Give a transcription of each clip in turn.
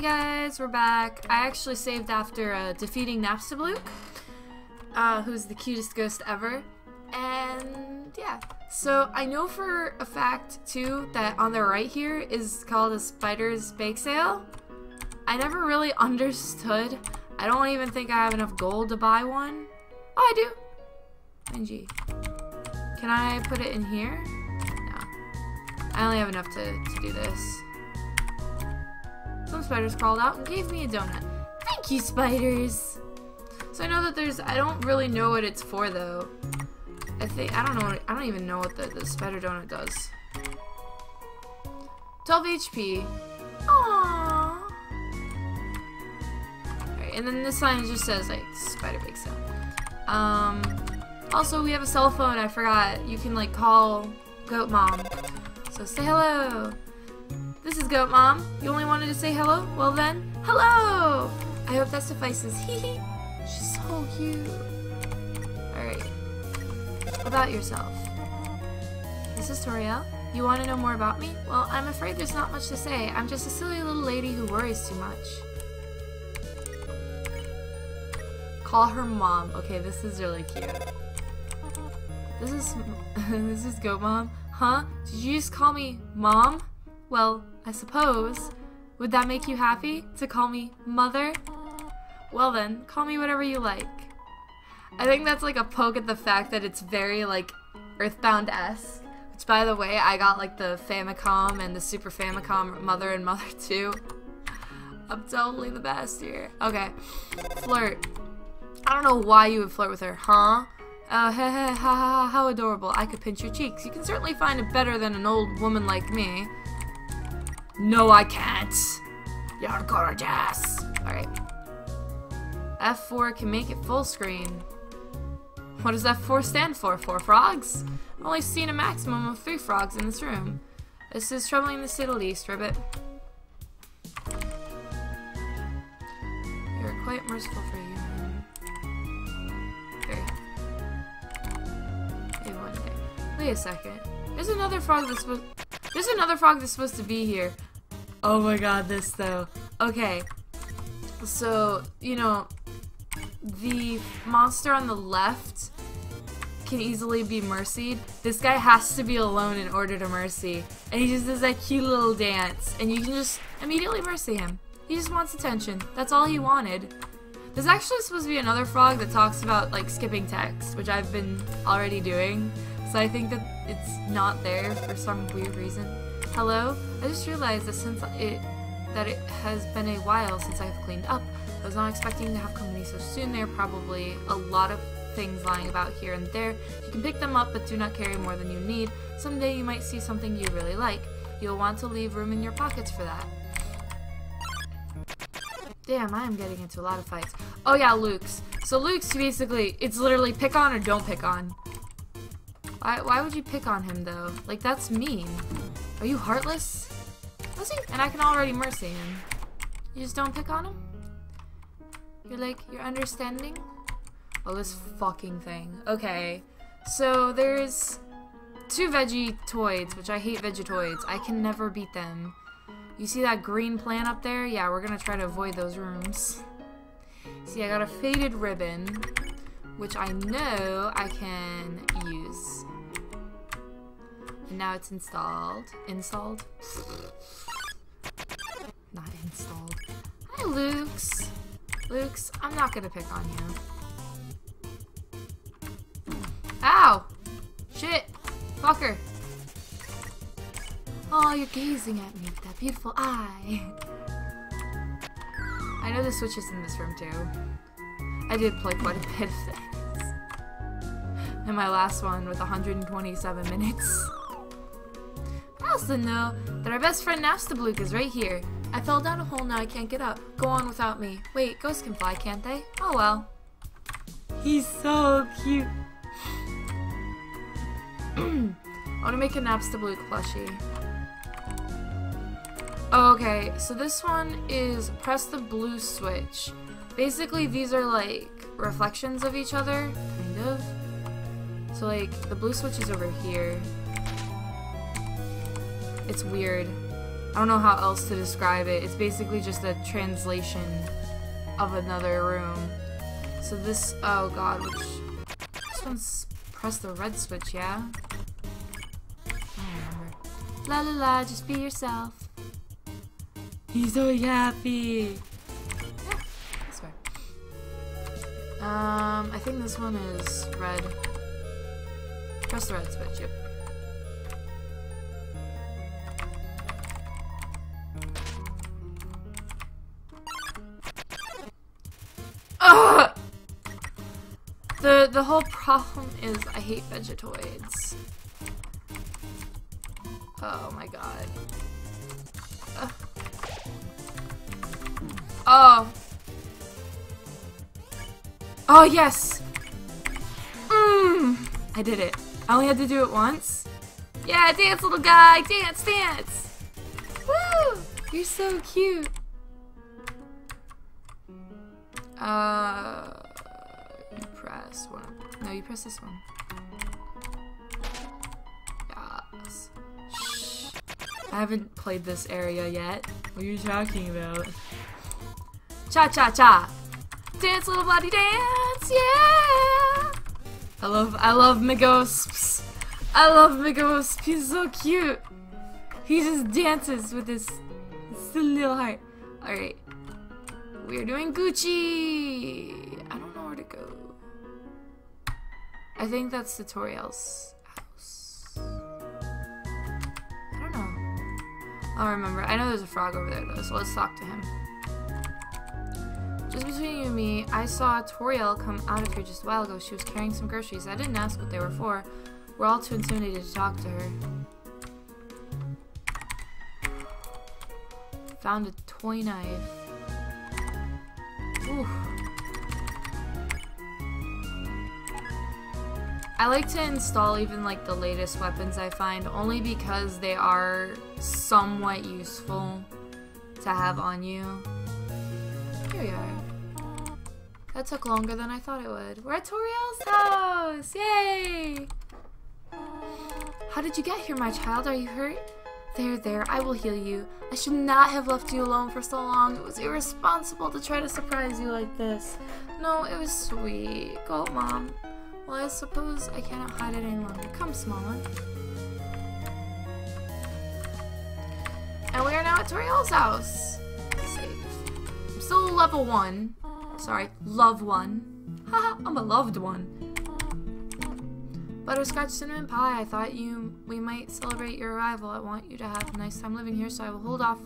Hey guys, we're back. I actually saved after uh, defeating Napstablook, uh, who's the cutest ghost ever. And yeah, so I know for a fact too that on the right here is called a Spider's Bake Sale. I never really understood. I don't even think I have enough gold to buy one. Oh, I do. NG. Can I put it in here? No. I only have enough to, to do this. Some spiders crawled out and gave me a donut. Thank you, spiders! So I know that there's, I don't really know what it's for though. I think, I don't know, I don't even know what the, the spider donut does. 12 HP. Aww. And then this sign just says like, spider bake sale. Um, also we have a cell phone, I forgot. You can like call Goat Mom. So say hello. This is Goat Mom. You only wanted to say hello? Well then, hello! I hope that suffices. Hee She's so cute. Alright. About yourself. This is Toriel. You want to know more about me? Well, I'm afraid there's not much to say. I'm just a silly little lady who worries too much. Call her mom. Okay, this is really cute. This is this is Goat Mom. Huh? Did you just call me mom? Well, I suppose. Would that make you happy to call me mother? Well then, call me whatever you like. I think that's like a poke at the fact that it's very like Earthbound-esque. Which by the way, I got like the Famicom and the Super Famicom Mother and Mother 2. I'm totally the best here. Okay. Flirt. I don't know why you would flirt with her, huh? Uh, heh heh, ha ha ha, how adorable. I could pinch your cheeks. You can certainly find it better than an old woman like me. No, I can't. You're gorgeous. Alright. F4 can make it full screen. What does F4 stand for? Four frogs? I've only seen a maximum of three frogs in this room. This is troubling the the least, Ribbit. You're quite merciful for you. Maybe one day. Wait a second. There's another frog that's supposed. There's another frog that's supposed to be here. Oh my god, this though. Okay. So, you know, the monster on the left can easily be mercied. This guy has to be alone in order to mercy. And he just does that cute little dance. And you can just immediately mercy him. He just wants attention. That's all he wanted. There's actually supposed to be another frog that talks about like skipping text, which I've been already doing. So I think that it's not there for some weird reason. Hello? I just realized that since it that it has been a while since I've cleaned up. I was not expecting to have company so soon. There are probably a lot of things lying about here and there. You can pick them up, but do not carry more than you need. Someday you might see something you really like. You'll want to leave room in your pockets for that. Damn, I am getting into a lot of fights. Oh yeah, Loox. So Loox basically, it's literally pick on or don't pick on. Why, why would you pick on him though? Like that's mean. Are you heartless? And I can already mercy him. You just don't pick on him? You're like, you're understanding? Oh, this fucking thing. Okay. So there's two Vegetoids, which I hate Vegetoids. I can never beat them. You see that green plant up there? Yeah, we're gonna try to avoid those rooms. See, I got a faded ribbon, which I know I can use. And now it's installed. Installed? Not installed. Hi, Loox. Loox, I'm not gonna pick on you. Ow! Shit! Fucker! Oh, you're gazing at me with that beautiful eye. I know the switch is in this room too. I did play quite a bit of this. And my last one with 127 minutes. Also know that our best friend Napstablook is right here. I fell down a hole, now I can't get up. Go on without me. Wait, ghosts can fly, can't they? Oh well. He's so cute. I want to make a Napstablook plushie. Oh, okay, so this one is press the blue switch. Basically, these are like reflections of each other, kind of. So like, the blue switch is over here. It's weird. I don't know how else to describe it. It's basically just a translation of another room. So this, oh god, which, this one's press the red switch, yeah? La la la, just be yourself. He's so happy. Um, I think this one is red. Press the red switch, yep. Ugh! The the whole problem is I hate Vegetoids. Oh my god. Ugh. Oh. Oh yes! Mmm! I did it. I only had to do it once. Yeah, dance little guy! Dance, dance! Woo! You're so cute. Uh, you press one. No, you press this one. Yes. Shh. I haven't played this area yet. What are you talking about? Cha cha cha! Dance, little body, dance! Yeah! I love, I love Migosps. I love Migosp. He's so cute. He just dances with his, his little heart. All right. We're doing Gucci! I don't know where to go. I think that's the Toriel's house. I don't know. I'll remember. I know there's a frog over there though, so let's talk to him. Just between you and me, I saw Toriel come out of here just a while ago. She was carrying some groceries. I didn't ask what they were for. We're all too intimidated to talk to her. Found a toy knife. I like to install even like the latest weapons I find only because they are somewhat useful to have on you. Here we are. That took longer than I thought it would. We're at Toriel's house! Yay! How did you get here, my child? Are you hurt? There, there, I will heal you. I should not have left you alone for so long. It was irresponsible to try to surprise you like this. No, it was sweet. Go, Mom. Well, I suppose I cannot hide it any longer. Come, small one. And we are now at Toriel's house. Save. I'm still level 1. Sorry, love 1. Haha, I'm a loved one. Butterscotch cinnamon pie. I thought you we might celebrate your arrival. I want you to have a nice time living here, so I will hold off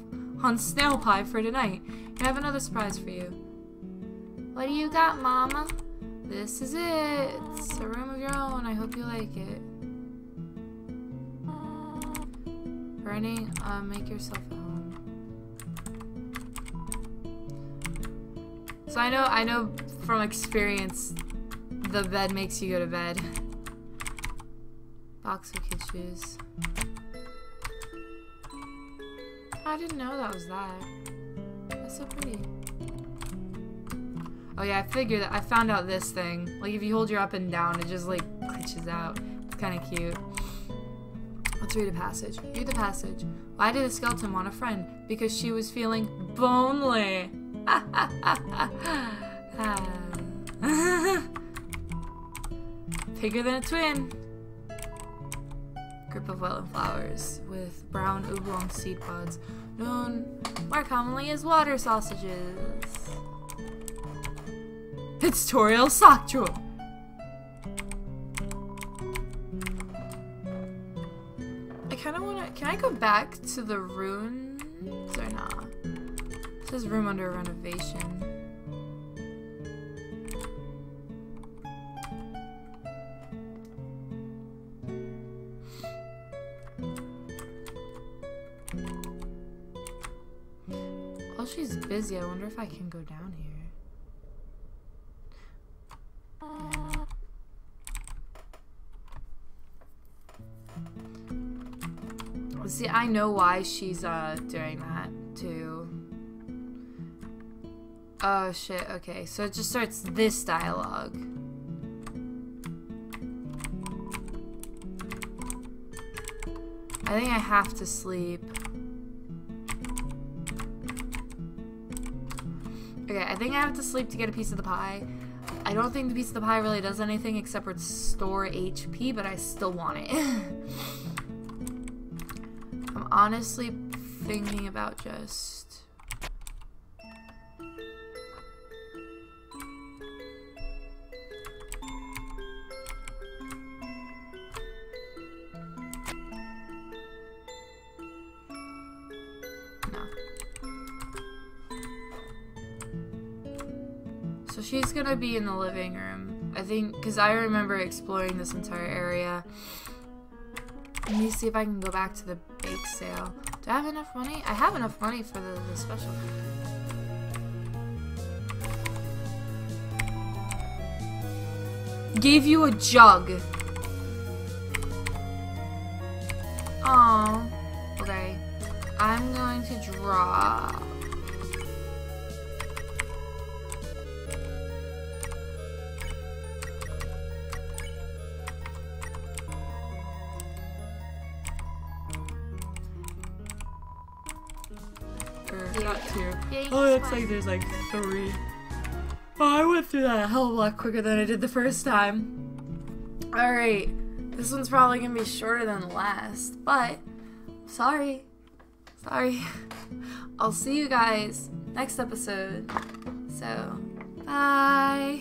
on snail pie for tonight. I have another surprise for you. What do you got, Mama? This is it. It's a room of your own. I hope you like it. Burning, uh, make yourself at home. So I know, I know from experience, the bed makes you go to bed. Box of shoes. I didn't know that was that. That's so pretty. Oh yeah, I figured that I found out this thing. Like if you hold your up and down, it just like glitches out. It's kind of cute. Let's read a passage. Read the passage. Why did the skeleton want a friend? Because she was feeling bonely. Ah. Bigger than a twin group of wetland flowers with brown oolong seed pods, known more commonly as water sausages. Sock drawer. I kind of want to. Can I go back to the ruins or not? It says room under renovation. She's busy, I wonder if I can go down here. See, I know why she's uh doing that too. Oh shit, okay. So it just starts this dialogue. I think I have to sleep. Okay, I think I have to sleep to get a piece of the pie. I don't think the piece of the pie really does anything except for store HP, but I still want it. I'm honestly thinking about just... So she's gonna be in the living room. I think, because I remember exploring this entire area. Let me see if I can go back to the bake sale. Do I have enough money? I have enough money for the, the special. Gave you a jug. Oh. Okay. I'm going to draw. Oh, it looks like there's like three. Oh, I went through that a hell of a lot quicker than I did the first time. Alright. This one's probably gonna be shorter than the last, but sorry. Sorry. I'll see you guys next episode. So, bye.